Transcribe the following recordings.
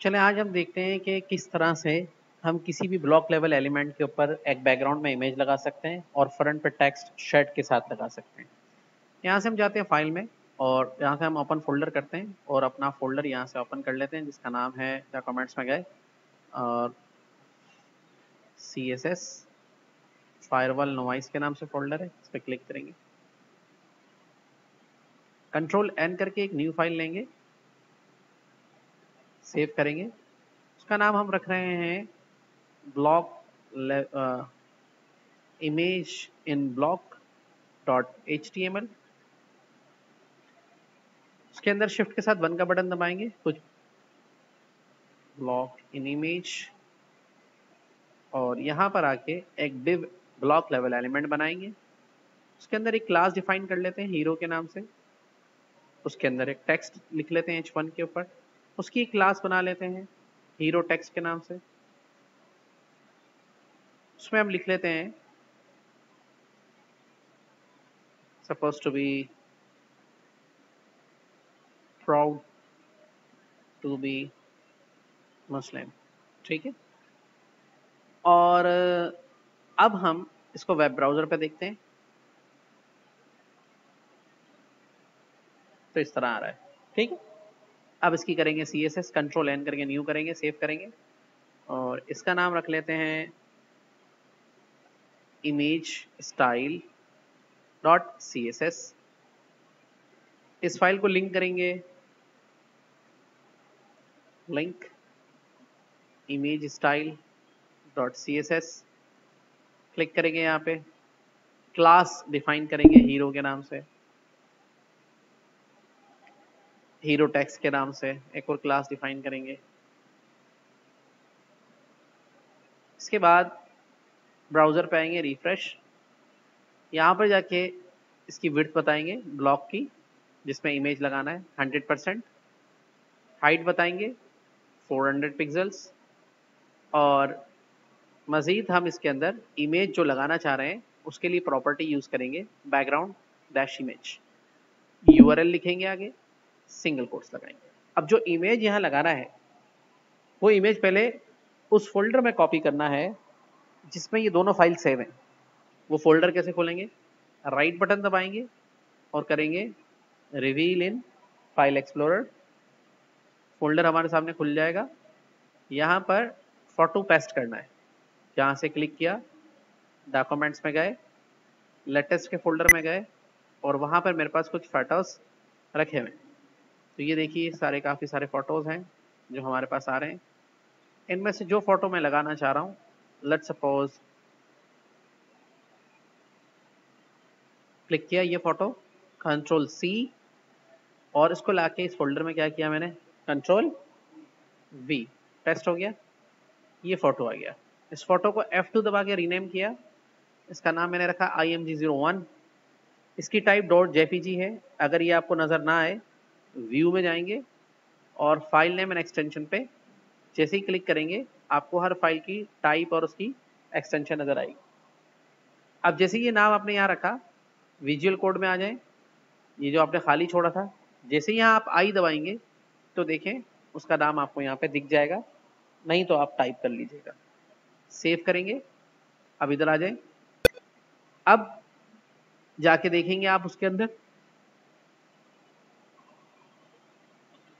चलें, आज हम देखते हैं कि किस तरह से हम किसी भी ब्लॉक लेवल एलिमेंट के ऊपर एक बैकग्राउंड में इमेज लगा सकते हैं और फ्रंट पे टेक्स्ट शेड के साथ लगा सकते हैं। यहाँ से हम जाते हैं फ़ाइल में और यहाँ से हम ओपन फोल्डर करते हैं और अपना फोल्डर यहाँ से ओपन कर लेते हैं, जिसका नाम है या में गए, और C S S firewall novice के नाम से फोल्डर है, इस पर क्लिक करेंगे। कंट्रोल एन करके एक न्यू फ़ाइल लेंगे। सेव करेंगे। उसका नाम हम रख रहे हैं block image in block dot H T M L उसके अंदर शिफ्ट के साथ वन का बटन दबाएँगे, कुछ ब्लॉक इन इमेज और यहाँ पर आके एक डिव ब्लॉक लेवल एलिमेंट बनाएँगे। उसके अंदर एक क्लास डिफाइन कर लेते हैं हीरो के नाम से। उसके अंदर एक टेक्स्ट लिख लेते हैं एच वन के ऊपर। उसकी क्लास बना लेते हैं, हीरो टेक्स्ट के नाम से। उसमें हम लिख लेते हैं suppose to be proud to be Muslim ठीक है? और, अब हम इसको वेब ब्राउज़र पे देखते हैं। तो इस तरह आ रहा है, ठीक है? अब इसकी करेंगे C S S control N करके न्यू करेंगे सेव करेंगे। और इसका नाम रख लेते हैं image style dot C S S इस फ़ाइल को लिंक करेंगे। Link image style dot C S S click करेंगे यहाँ पे। क्लास डिफाइन करेंगे हीरो के नाम से। हीरो टैक्स के नाम से एक और क्लास डिफाइन करेंगे। इसके बाद ब्राउज़र पे आएँगे रिफ्रेश यहाँ पर जाके इसकी विड्थ बताएँगे ब्लॉक की, जिसमें इमेज लगाना है हंड्रेड परसेंट हाइट बताएँगे 400 पिक्सल्स और मज़ीद हम इसके अंदर इमेज जो लगाना चाह रहे हैं, उसके लिए प्रॉपर्टी यूज़ करेंगे बैकग्राउंड डैश इमेज यूआरएल लिखेंगे आगे। सिंगल कोट्स लगाएँगे। अब जो इमेज यहाँ लगाना है, वो इमेज पहले उस फोल्डर में कॉपी करना है, जिसमें ये दोनों फ़ाइल सेव हैं। वो फोल्डर कैसे खोलेंगे? राइट बटन दबाएँगे और करेंगे reveal in file explorer folder हमारे सामने खुल जाएगा। यहाँ पर फ़ोटो पेस्ट करना है। यहाँ से क्लिक किया डॉक्यूमेंट्स में गए लेटेस्ट के फोल्डर में गए, और वहाँ पर मेरे पास कुछ फ़ोटोज़ रखे हुए तो ये देखिए सारे काफ़ी सारे फ़ोटोज़ हैं जो हमारे पास आ रहे हैं। इनमें से जो फ़ोटो मैं लगाना चाह रहा हूँ लेट सपोज़ क्लिक किया ये फ़ोटो कंट्रोल सी और इसको लाके इस फोल्डर में क्या किया मैंने? कंट्रोल वी टेस्ट हो गया। ये फ़ोटो आ गया। इस फ़ोटो को F2 दबा के रीनेम किया। इसका नाम मैंने रखा I M G zero one इसकी टाइप डॉट जेपीजी है। अगर ये आपको नज़र ना आए व्यू में जाएँगे और फ़ाइल नेम एंड एक्सटेंशन पे जैसे ही क्लिक करेंगे, आपको हर फ़ाइल की टाइप और उसकी एक्सटेंशन नज़र आएगी। अब जैसे ये नाम आपने यहाँ रखा विजुअल कोड में आ जाए। ये जो आपने खाली छोड़ा था, जैसे यहाँ आप आई दबाएँगे तो देखें उसका नाम आपको यहाँ पे दिख जाएगा। नहीं तो आप टाइप कर लीजिएगा। सेव करेंगे। अब इधर आ जाए। अब जाके देखेंगे आप उसके अंदर।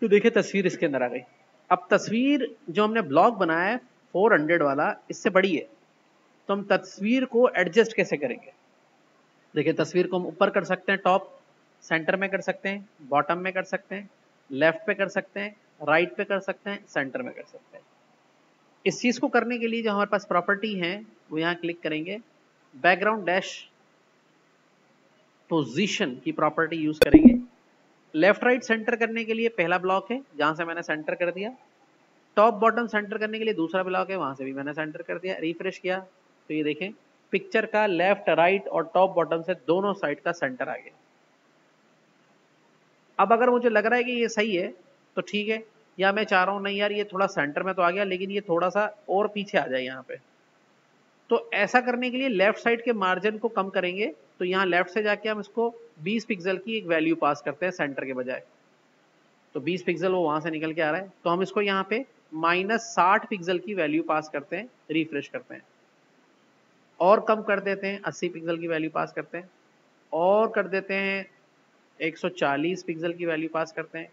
तो देखिए तस्वीर इसके अंदर आ गई। अब तस्वीर जो हमने ब्लॉग बनाया है 400 वाला, इससे बड़ी है। तो हम तस्वीर को एडजस्ट कैसे करेंगे? देखिए, तस्वीर को हम ऊपर कर सकते हैं टॉप सेंटर में कर सकते हैं बॉटम में कर सकते हैं लेफ़्ट पे कर सकते हैं राइट पे कर सकते हैं सेंटर में कर सकते हैं। इस चीज़ को करने के लिए जो हमारे पास प्रॉपर्टी है, वो यहाँ क्लिक करेंगे। बैकग्राउंड डैश पोजीशन की प्रॉपर्टी यूज़ करेंगे। लेफ़्ट राइट सेंटर करने के लिए पहला ब्लॉक है, जहाँ से मैंने सेंटर कर दिया। टॉप बॉटम सेंटर करने के लिए दूसरा ब्लॉक है, वहाँ से भी मैंने सेंटर कर दिया, रिफ्रेश किया। तो ये देखें, पिक्चर का लेफ़्ट, राइट और टॉप बॉटम से दोनों साइड का सेंटर आ गया। अब अगर मुझे लग रहा है कि ये सही है तो ठीक है। या मैं चाह रहा हूँ, नहीं यार, ये थोड़ा सेंटर में तो आ गया, लेकिन ये थोड़ा सा और पीछे आ जाए यहाँ पे। तो ऐसा करने के लिए लेफ़्ट साइड के मार्जिन को कम करेंगे। तो यहाँ लेफ़्ट से जाके हम इसको 20 पिक्सल की एक वैल्यू पास करते हैं सेंटर के बजाय। तो 20 पिक्सल वो वहाँ से निकल के आ रहा है। तो हम इसको यहाँ पे माइनस साठ पिक्सल की वैल्यू पास करते हैं रिफ्रेश करते हैं। और कम कर देते हैं, अस्सी पिक्सल की वैल्यू पास करते हैं। और कर देते हैं 140 पिक्सल की वैल्यू पास करते हैं।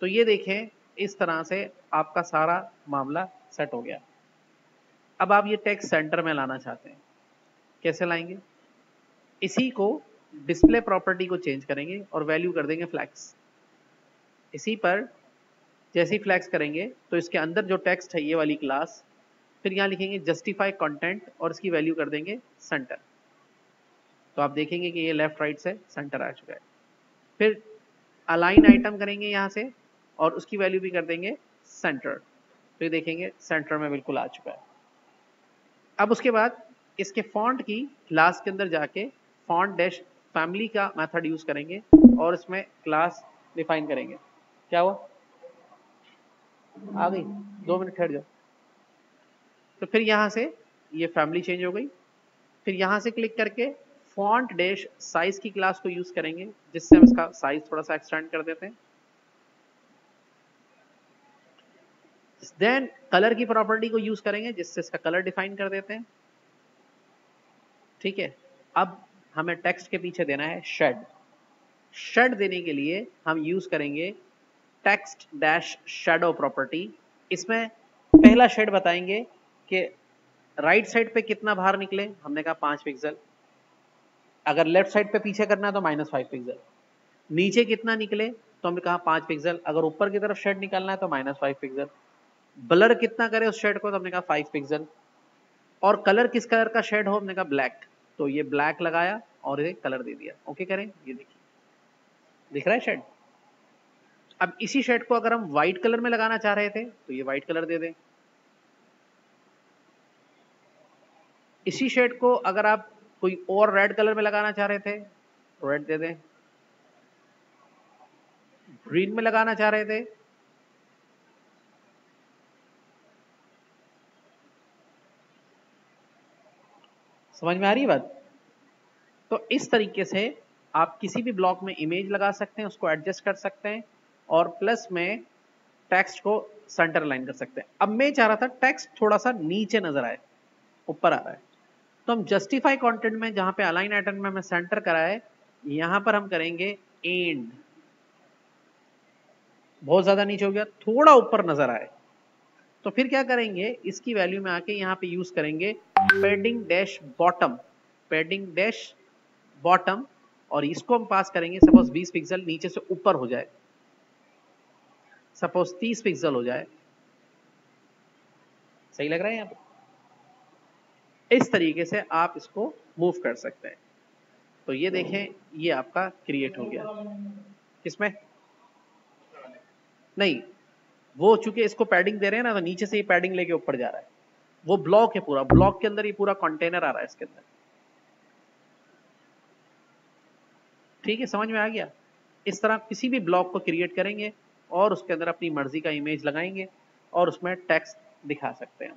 तो ये देखें, इस तरह से आपका सारा मामला सेट हो गया। अब आप ये टेक्स्ट सेंटर में लाना चाहते हैं। कैसे लाएँगे? इसी को डिस्प्ले प्रॉपर्टी को चेंज करेंगे और वैल्यू कर देंगे फ्लैक्स इसी पर, जैसे ही फ्लैक्स करेंगे तो इसके अंदर जो टेक्स्ट है ये वाली क्लास फिर यहाँ लिखेंगे जस्टिफाई कंटेंट और इसकी वैल्यू कर देंगे सेंटर तो आप देखेंगे कि ये लेफ़्ट राइट से सेंटर आ चुका है। फिर अलाइन आइटम करेंगे यहाँ से और उसकी वैल्यू भी कर देंगे सेंटर फिर देखेंगे सेंटर में बिल्कुल आ चुका है। अब उसके बाद इसके फॉन्ट की क्लास के अंदर जाके फॉन्ट डैश फैमिली का मेथड यूज़ करेंगे और इसमें क्लास डिफाइन करेंगे। क्या हुआ? आ गई। दो मिनट ठहर जाओ। तो फिर यहाँ से ये फैमिली चेंज हो गई। फिर यहाँ से क्लिक करके फॉन्ट डैश साइज़ की क्लास को यूज़ करेंगे, जिससे हम इसका साइज़ थोड़ा सा एक्सटेंड कर देते हैं। देन कलर की प्रॉपर्टी को यूज़ करेंगे, जिससे इसका कलर डिफाइन कर देते हैं। ठीक है? अब हमें टेक्स्ट के पीछे देना है शेड शेड देने के लिए हम यूज़ करेंगे टेक्स्ट डैश शेडो प्रॉपर्टी इसमें पहला शेड बताएँगे कि राइट साइड पे कितना बाहर निकले. हमने कहा पाँच पिक्सल अगर लेफ़्ट साइड पे पीछे करना है तो माइनस फाइव पिक्सल नीचे कितना निकले? तो हमने कहा पाँच पिक्सल अगर ऊपर की तरफ़ शेड निकालना है तो माइनस फाइव पिक्सल ब्लर कितना करे उस शेड को? तो हमने कहा फाइव पिक्सल और कलर किस कलर का शेड हो? हमने कहा ब्लैक तो ये ब्लैक लगाया और ये कलर दे दिया। ओके करें? ये देखिए। दिख रहा है शेड अब इसी शेड को अगर हम व्हाइट कलर में लगाना चाह रहे थे तो ये व्हाइट कलर दे दें। इसी शेड को अगर आप कोई और रेड कलर में लगाना चाह रहे थे तो रेड दे दें। ग्रीन में लगाना चाह रहे थे समझ में आ रही बात? तो इस तरीके से आप किसी भी ब्लॉक में इमेज लगा सकते हैं, उसको एडजस्ट कर सकते हैं और प्लस में टेक्स्ट को सेंटर लाइन कर सकते हैं। अब मैं चाह रहा था टेक्स्ट थोड़ा सा नीचे नज़र आए, ऊपर आ रहा है। तो हम जस्टिफाई कंटेंट में, जहाँ पे अलाइन आइटम में हमें सेंटर कराए यहाँ पर हम करेंगे एंड बहुत ज़्यादा नीचे हो गया, थोड़ा ऊपर नज़र आए। तो फिर क्या करेंगे? इसकी वैल्यू में आके यहाँ पे यूज़ करेंगे padding dash bottom padding dash bottom और इसको हम पास करेंगे सपोज़ 20 पिक्सल नीचे से ऊपर हो जाए। सपोज़ 30 पिक्सल हो जाए। सही लग रहा है यहाँ पे? इस तरीके से आप इसको मूव कर सकते हैं। तो ये देखें, ये आपका क्रिएट हो गया। किसमें? नहीं वो चूँकि इसको पैडिंग दे रहे हैं ना तो नीचे से ही पैडिंग लेके ऊपर जा रहा है। वो ब्लॉक है पूरा ब्लॉक के अंदर ही पूरा कंटेनर आ रहा है इसके अंदर। ठीक है, समझ में आ गया? इस तरह किसी भी ब्लॉक को क्रिएट करेंगे और उसके अंदर अपनी मर्ज़ी का इमेज लगाएँगे और उसमें टेक्स्ट दिखा सकते हैं